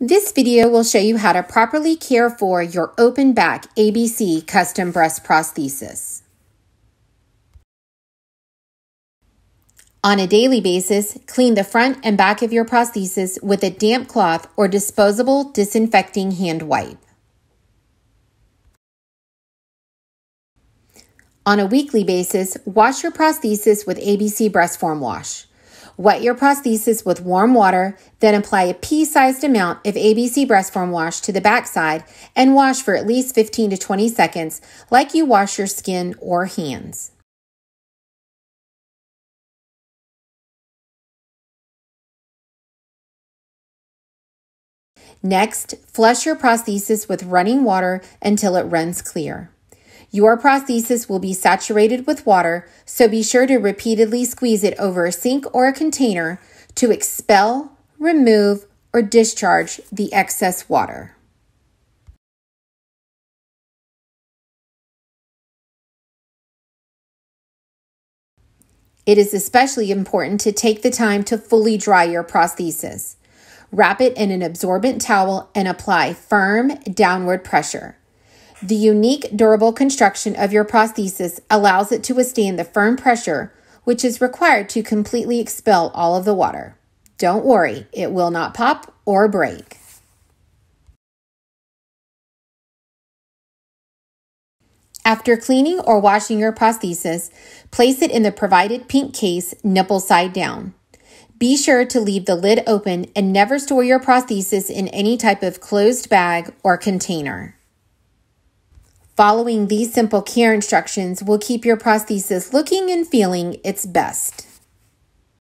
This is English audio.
This video will show you how to properly care for your open back ABC custom breast prosthesis. On a daily basis, clean the front and back of your prosthesis with a damp cloth or disposable disinfecting hand wipe. On a weekly basis, wash your prosthesis with ABC Breast Form Wash. Wet your prosthesis with warm water, then apply a pea sized amount of ABC breast form wash to the backside and wash for at least 15 to 20 seconds, like you wash your skin or hands. Next, flush your prosthesis with running water until it runs clear. Your prosthesis will be saturated with water, so be sure to repeatedly squeeze it over a sink or a container to expel, remove, or discharge the excess water. It is especially important to take the time to fully dry your prosthesis. Wrap it in an absorbent towel and apply firm downward pressure. The unique durable construction of your prosthesis allows it to withstand the firm pressure which is required to completely expel all of the water. Don't worry, it will not pop or break. After cleaning or washing your prosthesis, place it in the provided pink case nipple side down. Be sure to leave the lid open and never store your prosthesis in any type of closed bag or container. Following these simple care instructions will keep your prosthesis looking and feeling its best.